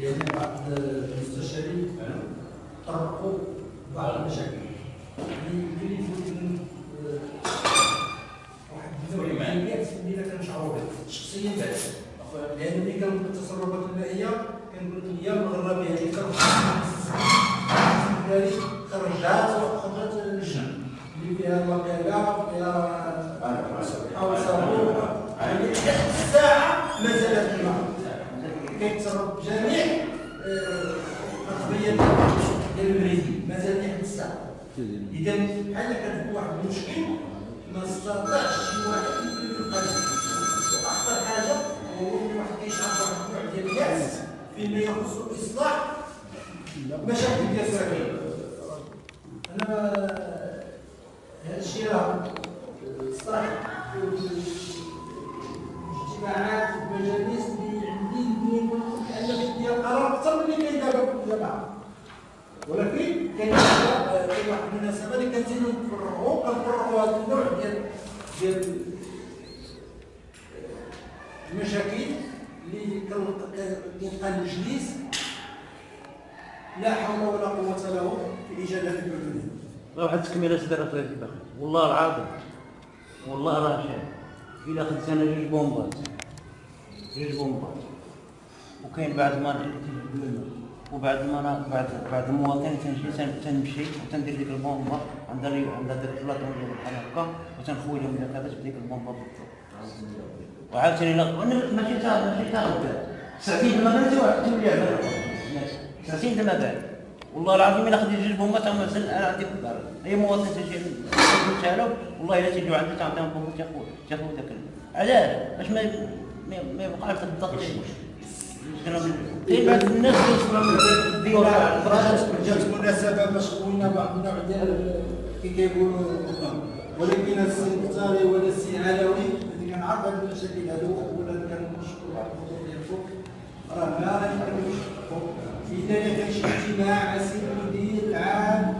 لأن بعض المستشارين طرقوا بعض المشاكل. اللي يمكن واحد النوع من الحاجات اللي لا كنشعروا بها شخصيا بعد لأن ملي كنقول التصرفات المائية كنقول هي المغربيه اللي كنخرج خرجات وخرجت اللجنه اللي فيها الوكاله فيها أو صابون يعني حتى الساعة ما زالت الماء كيتصرف بجميع القضية ديال المريضين مازال لحد الساعة اذا بحال كان واحد المشكل ما استطاعش شي واحد يبقى واخطر حاجة هو واحد كيشعر بواحد النوع ديال الياس فيما يخص اصلاح مشاكل ديال السكن أنا هذا الشيء راه صراحة اجتماعات ومجالس اللي عندي نقول كان ديال القرار أكثر من اللي كاين دابا في الجامعة ولكن كاين كاين واحد المناسبه اللي كنزيدو نفرغوا كنفرغوا هذا النوع ديال ديال المشاكل اللي كيلقى المجلس لا حول ولا قوة له في إيجاد هذه الحلول واحد التكمله صدر في الباقي والله العظيم والله راه شاف الا خدت أنا جوج بومبات جوج بومبات وكاين بعد ما وبعد ما بعد بعد المواطن تنمشي تنمشي وتندير ديك البومبا عندها عندها ديك البلاطون ديال بحال هكا وتنخويهم الا كانت بديك البومبا بالضبط. وعاوتاني ماشي تا ماشي تا غدا ساعتين ما كانت واحد تولي على ساعتين ما بعد والله العظيم الا خديت جوج بومبات أنا مازال أنا عندي في الدار أي مواطن تجي قلتها له والله الا تيجيو عندي تعطيهم بومبا تاخذ تاخذ داك علاش باش ما ما يبقاش الضغط. كاين بعض الناس كيوصلوا جات مناسبه باش خوينا بعض النوع ديال كي كيقولوا ولكن السي المختاري ولا السي علوي اللي كنعرف هاد المشاكل هادو ولا كنشكر واحد الحضور ديالكم راه ما غنقدروش في ثاني كان شي اجتماع المدير العام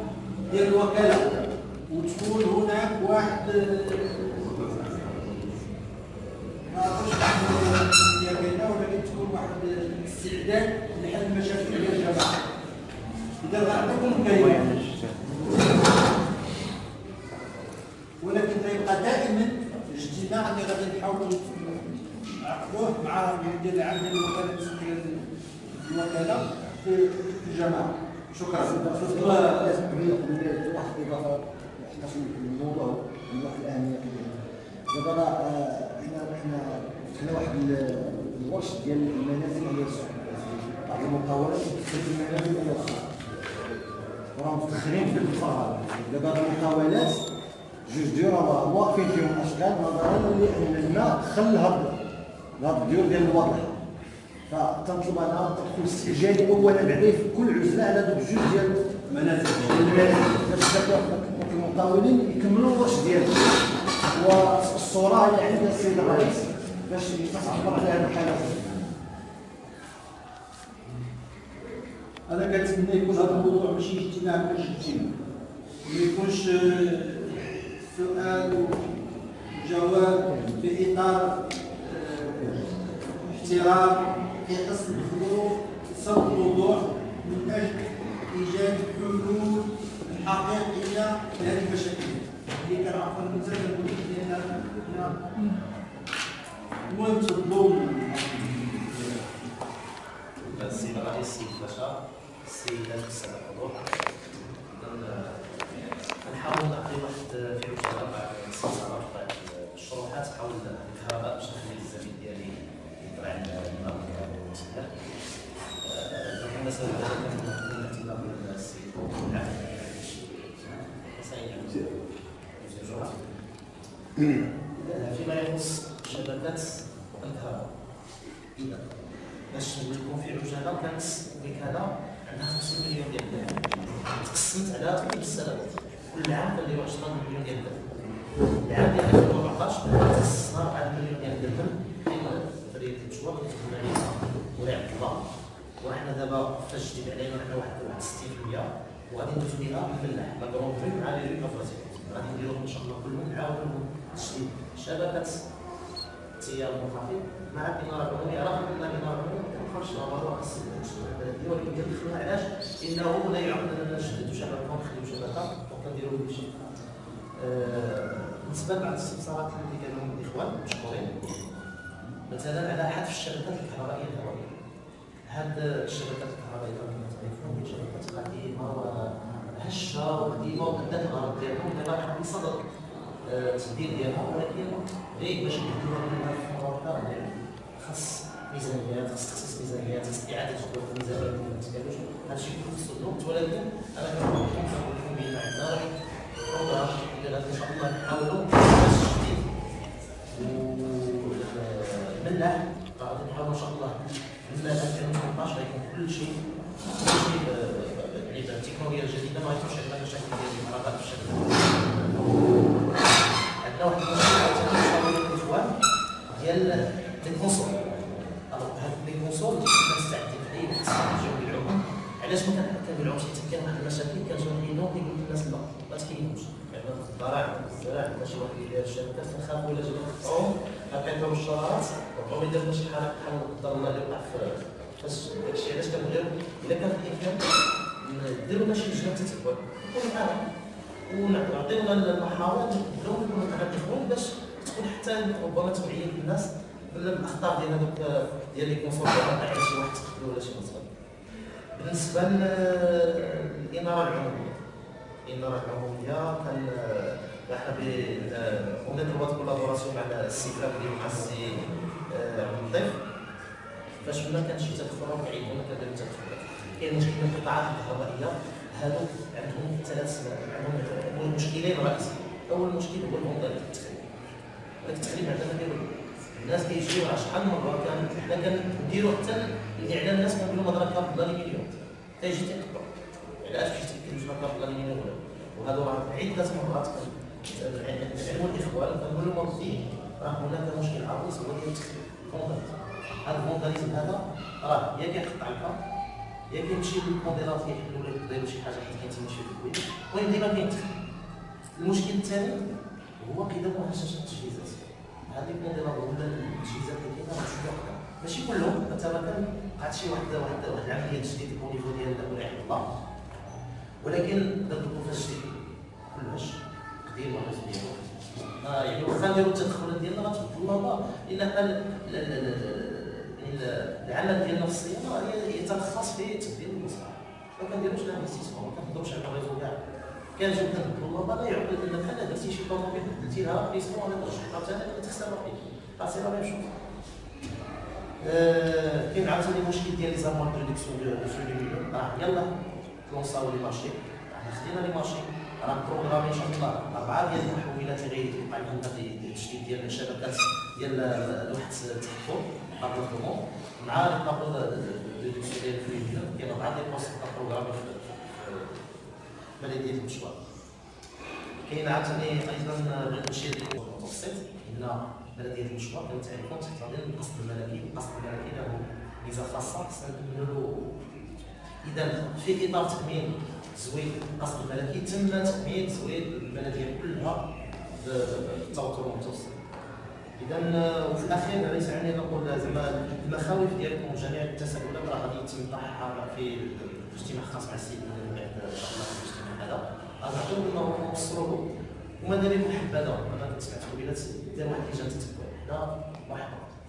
ديال الوكاله وتكون هناك واحد ما عرفتش ديال كاينة ولكن تكون واحد الاستعداد لحل المشاكل ديال الجماعة. إذا غنعطيكم كلمة. ولكن غيبقى دائما الاجتماع اللي غادي نحاولوا نعقدوه مع المدير العام ديال الوكاله الوكاله في الجماعه شكرا واحد الاضافه حنا في الموضوع من واحد الاهميه كبيره دابا راه حنا حنا فتحنا واحد الورش ديال المنازل السوق بعض المقاولات كتدخل في المنازل ديال السوق وراهم مفتخرين في الفرع دابا المقاولات جوج ديور واقفين فيهم اشغال نظرا لأن الماء دخل لهاد لهاد الديور ديال الواضح فتنطلب أنا تدخل استعجالي اولا بعدا في كل عزلة على دوك جوج ديال منازل. المنازل باش داك المقاولين يكملوا الورش ديالهم والصورة هي عند السيد الرئيس باش تعبر على هذه الحاله أنا كنتمنى يكون هذا الموضوع ماشي اجتماع باش اجتماع. ما يكونش آه، سؤال وجواب في اطار آه، احترام. في قصد الحضور صوت الموضوع من أجل إيجاد حلول حقيقيه لهذه المشاكل اللي كنعرفوا مازال كنقول لك لأن المهم تفضلوا السيد الرئيس السيد باشا السيدات والساده الحضور نحاول نعطي واحد في عجاله مع السلسله تاع الشروحات حول الكهرباء باش نخلي الزميل ديالي يطلع على الماء والسلاح بالنسبة للاهتمام ديال السيد العام فيما يخص شبكات الكهرباء. اذا باش نكون في عجاله كانت ديك هذا عندها 50 مليون ديال الدرهم تقسمت على كل السنوات كل عام كنديروا 10 مليون ديال الدرهم العام ديال 2014 خصصنا 4 مليون ديال الدرهم فريق المشروع اللي تخدم عليه ولاية عبد الله. وحنا دابا فاش جديد علينا حنا واحد واحد 60% وغادي ندوزو بها بالملاح لا كرومبري مع لي ريكافراتيف غادي نديروهم ان شاء الله كلهم نعاونوا تشديد شبكة التيار المنخفض مع الإنارة العمومية؟ رغم ان الإنارة العمومية. ما كنبقاوش نهضروا على السلم هكذا ولكن كندخلوها علاش؟ لأنه لا يعقل أننا نشددوا شبكة ونخليو شبكة. وكنديروا كل شيء. آه، بالنسبة لبعض الاستفسارات اللي كانوا الإخوان مشكورين. مثلا على حذف الشبكات الكهربائية الهوائية. هاد الشبكات الكهربائية كما تعرفون شبكات قديمة وهشه وقديمة وكذا الغرض ديالهم دابا بصدد التدبير ديالها ولكن غير باش نديروها منها في المواقع خاص ميزانيات خاص تخصيص ميزانيات خاص اعاده جدول الميزانيه اللي ما تكالوش هادشي كله خصو الوقت ولكن أنا كنقول لكم كنقول لكم بان عندنا واحد بروغرام اللي غادي ان شاء الله نحاولوا باش جديد ومنح غادي نحاولوا ان شاء الله من 2018 غيكون كل شيء كل شيء يعني بالتكنولوجيا الجديده ما غيكونش عندنا مشاكل ديال الكهرباء في مشابه للاخوان ديال les consoles alors هاد les consoles كنا مستعدين في اي وقت نجيو نبيعوهم علاش ما كنبيعوهمش حيت كان واحد المشاكل كنجيو نحيدو كيقول للناس لا ما تحيدوش عندنا في الزراع في الزراع عندنا شي واحد اللي داير الشبكات كنخافوا الا جينا نقطعوهم غنعطيو الشرارات وبقاو يديروا شي حاجة بحال قدر الله اللي وقع في داكشي علاش كنبغيو الا كان الامكان نديروا لنا شي لجنه تتبع ونعطيونا المحاور نكونوا متعلقون باش تكون حتى ربما توعية للناس بالاخطار ديال هذوك ديال les consoles على شي واحد تقتل ولا شي مصاب بالنسبة للاناره العمومية. الاناره العمومية كان إحنا قمنا étroite collaboration مع السي فابري مع السي عبد اللطيف. فاش ما كان شي تدخل بعيد وما كان تدخلات كاين مشكل من القطاعات الكهربائيه هادو عندهم ثلاث عندهم مشكلين رئيسيين أول مشكل هو المنظمه التخريب. هذاك التخريب عندنا نديرو الناس كيجيو راه شحال من مرة كان حنا كنديرو حتى الاعلان الناس كنقولوا ما ضرب câble en aluminium. تيجي تيقطع علاش باش تاكد واش câble en aluminium ولا. وهذا راه عده مرات علموا الإخوان كنقول لهم راه هناك مشكل عويص هو ديال التخريب هذا الفونداليزم هذا راه يا كيقطع الكارت يا كيمشي للموديلات كيحلوا لك دايروا شي حاجة حيت كاين تما شي الكويت المهم ديما التخريب المشكل الثاني هو قدم هشاشه التجهيزات هذه الموديلات ولا التجهيزات اللي كاينة وحده ماشي كلهم مثلا قعدت شي واحد واحد واحد العملية تجديد أو نيفو ديال ولعب الله ولكن ندخلوا فيها الجديد كلش قديم ولا جديد آه يعني واخا نديروا التدخلات ديالنا غتبدل الله لأن حنا العمل ديالنا في الصيانه يتلخص في تبديل المصباح ما كنديروش لها انفستيسمون ما كنهضروش على الريزو كاع كنجيو كنبدلوا الله لا يعقل ان بحال درتي شي طوموبيل بدلتي لها ريسمون ولا درتي حاجة ثانية تخسر فيك راه سي لا ميم كاين عاوتاني المشكل ديال لي زامون برودكسيون دو سولي راه يلاه تلونساو لي مارشي راه خدينا les marchés راه programmé ان شاء الله اربعه ديال المحولات اللي غيوقع لهم هذا التشكيل ديال الشبكات ديال لوحه التحكم tableau de commande مع الطابلو ديال الفريمير كاين اربعه ديال ال poste programmé في بلديه المشور كاين عاوتاني أيضا بغيت نشير للمتوسط ان بلديه المشور كما تعرفون تحتضن القصر الملكي القصر الملكي له ميزه خاصه خصنا نكملوا اذا في اطار تامين زويد القصد الملكي تم تامين زويد البلديه كلها بالتوتر المتوسط اذا وفي الأخير ليس عني ان نقول زعما المخاوف ديالكم جميع التساؤلات راه غادي يتم طرحها في اجتماع خاص مع السيد بعد الاجتماع. هذا غنعطيو انه نوصلوا له وما دام يكون حبذا أنا سمعت قبيلات دار واحد اللجان تتبع. حنا واحد.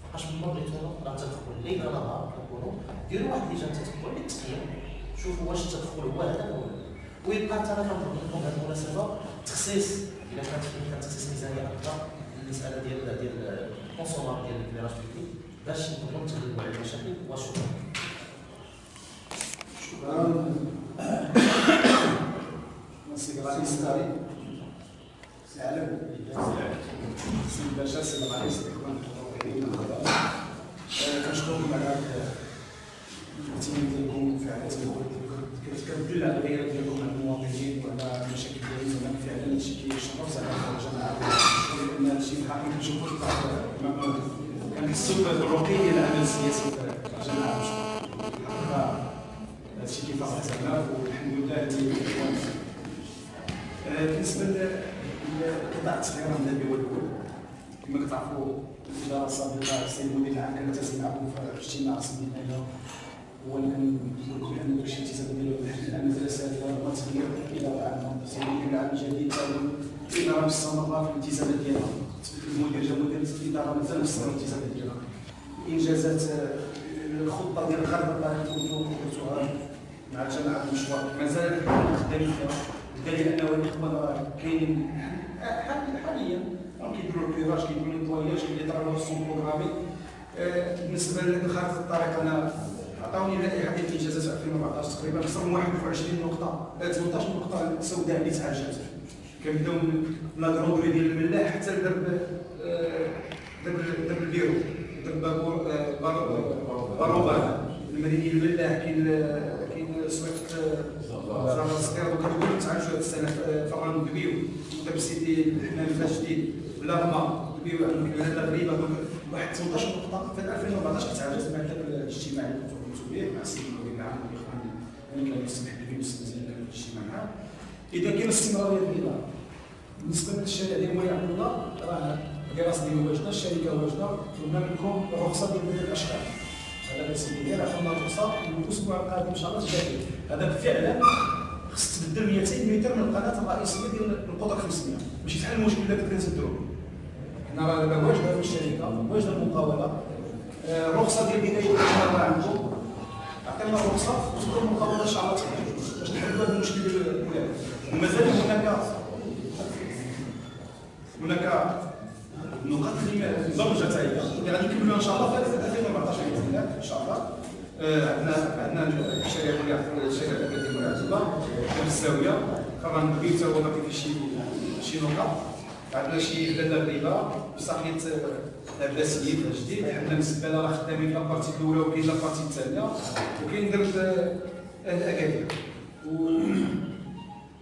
فقاش من مرة ريتونا راه تدخل. ليل نهار كنكونوا ديروا واحد اللجان تتبع للتقييم. شوفوا واش التدخل هو هذا ولا ويبقى حتى أنا كنطلب لكم هذه المناسبة تخصيص. اذا كانت كان تخصيص ميزانية أكثر المسألة ديال ديال ال consommable ديال l'éclairage public باش نقدروا نتغلبوا على المشاكل وشكرا. شكرا. سي رئيس الطريق سي علم سي الباشا سي الرئيس الاخوان المتطوعين كنشكركم على الاهتمام ديالكم فعلا كتدل على الغيره ديالكم على المواطنين وعلى المشاكل ديالهم زعما فعلا هادشي كيشرف زعما الجماعه لأن هادشي الحق ما كنشوفوش كنحسوا بالرقي ديال العمل السياسي الحقيقة هادشي كيفرح زعما والحمد لله اللي بالنسبة لقطاع التصغير النبي والاول كما كتعرفوا الاداره السابقه السيد المدير العام كان تسمعكم في اجتماع هو الان لأن الشيء تتبدل الان دراسه ما تغير إلى العام سيدي العام الجديد الاداره مستمره في الالتزامات ديالها تبدل المدير جا مدير الاداره مازال نفس الالتزامات ديالها انجازات الخطه ديال الغرب الله توفقتها مع جماعة المشور مازال خدامين فيها بالدليل انه النخبه كاينين حاليا كيديروا البيراج كيديروا les nettoyages كيديروا ils sont programmés بالنسبة لخارطه الطريق أنا عطاوني لائحه ديال الانجازات 2014 تقريبا من 21 نقطة. آه، 18 نقطة سوداء اللي تعالجات كنبداو من لاكروبري ديال الملاح حتى لدرب آه، درب درب البيرو. درب آه، بارو- باروبان المدينة الملاح كاين آه، كاين سويفت زهر الصغير وكتقول تعالجوا هذه السنة في فران كبير دابا سيدي الحمام فاس جديد. بلارما كبير عندنا غريبه donc واحد 18 نقطة. في 2014 تعالجت مع الكتاب الاجتماعي. اللي به مع السيد المدير العام والاخوان اللي كانوا يسمح لي مزيان في الاجتماع معاه إذا كاين استمراريه في الاداره بالنسبة للشارع ديال مولاي عبد الله راه الدراسة ديالو واجده الشركة واجده طلبنا منكم الرخصه ديال بدء الاشغال هذا السيد ديال اخذنا الرخصه من الأسبوع القادم إن شاء الله تجاري هذا فعلا خص تبدل 200 متر من القناة الرئيسية ديال القطر 500 ماشي بحال المشكل اللي كنت كنسدو حنا راه واجده في الشركة واجده المقاولة. آه، الرخصه ديال بداية الاشغال راه عندكم. عطينا الرخصه وتكون الله تحل باش نحلوا هذا المشكل ديال الولاد ومازال هناك هناك نقاط حتى هي اللي غادي نكملوها إن شاء الله. في 2014 باذن الله إن شاء الله. آه، عندنا عندنا الشارع اللي الشارع الذي عزبه في الزاويه طبعا كبير حتى هو ما فيه شي شي نقط عندنا شي لاله غريبه بصحيه العباسيين الجديد عندنا الزباله راه خدامين في la partie الأولى وكاين la partie الثانية وكاين درب آه، الاكادير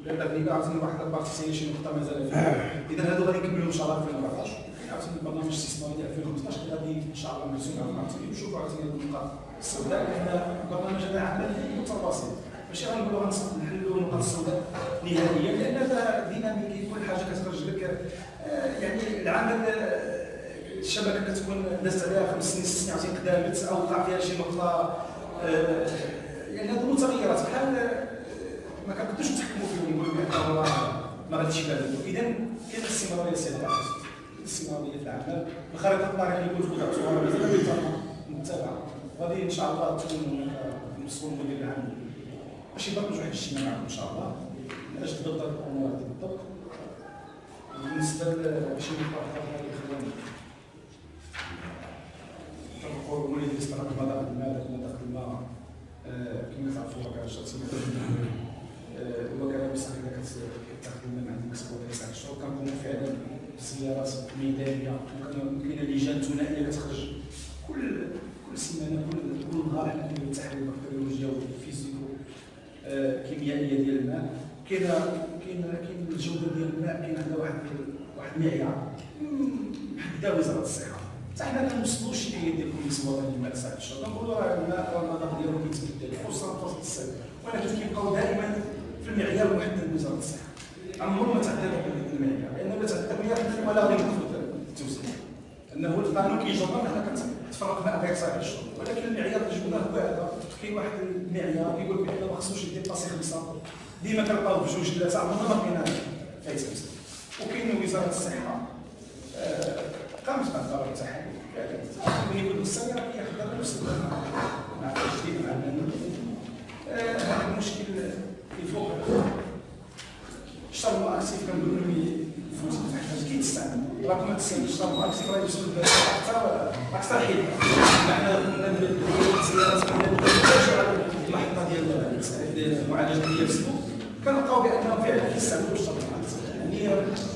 لاله غريبه عاوتاني واحد لابارتي ثانية شي نقطة مازال فيها. إذا هادو غادي نكملوا إن شاء الله في 2014 عاوتاني البرنامج الاستثماري ديال 2015 غادي إن شاء الله مرسوم عاوتاني نشوفوا عاوتاني هاد النقاط السوداء لأن البرنامج هذا عمل متواصل. ماشي غنقولوا غنحلوا السوداء نهائيا لأن ديناميكي كل حاجة كتخرج لك. آه، يعني العمل آه، الشبكة كتكون دازت عليها خمس سنين ست سنين عرفتي قدامت أو وقع فيها شي نقطة. آه، يعني هذو متغيرات بحال ما كنقدروش نتحكموا فيهم نقولوا بان ما غاديش يبان. اذا كاين الاستمراريه سي العكس الاستمراريه العمل. الخريطه الطريق اللي كنت وضعتوها مازال متابعة. غادي إن شاء الله تكون مسؤول المدير العام باش يبرمج واحد الاجتماع معكم إن شاء الله. باش تبدا الأمور بالضبط بالنسبة لشي أخرى اللي الاخوان تطبقوا وليد الاستراحه المدار المال داخل الماء. كما تعرفوا كان الشخص الوكاله المستقله كتاخذ لنا عند المكسب تسع شهور كنقوموا فعلا بزيارات ميدانيه كاينة لجان ثنائيه كتخرج. كل كل سيمانة كل كل نهار كنديروا تحاليل بكتيريولوجيا وفيزيكو آه، كيميائية ديال الماء. كاينة كاين كاين الجودة ديال الماء كاين عندها واحد واحد المعيار محدده وزارة الصحة. حتى حنا كنوصلوا شي هي ديال ديال الماء ساعه الشهر كنقولوا راه الماء المذاق ديالو كيتبدل فرصه توصل السنة ولكن كيبقاو دائما في المعيار المحدد لوزاره الصحة. عمره ما تعدى المعيار. لأن ما تعدى المعيار ولا في التوزيع انه القانون كيجبر حنا كنتفرق مع غير صاحب الشغل ولكن المعيار اللي جبناه هو هذا. كاين واحد المعيار كيقول بان ما خصوش يديباسي خمسة. ديما كنلقاو بجوج ثلاثة عمرنا ما لقينا فايت خمسة. وكاين وزارة الصحة. آه، قامت بهذا التحاليل من يقول السنة راه كيحضر نفس مع التجديد مع هذا المشكل الفوق الشر المؤكسف كنقولوا لي الفلوس تحتاج. كي تستعمل راك ما تستعملش. الشر المؤكسف راه يوصل أكثر أكثر حيل معنا المعالجة ديال في كنلقاو بأنهم فعلا كيستعملوا الشرطة. يعني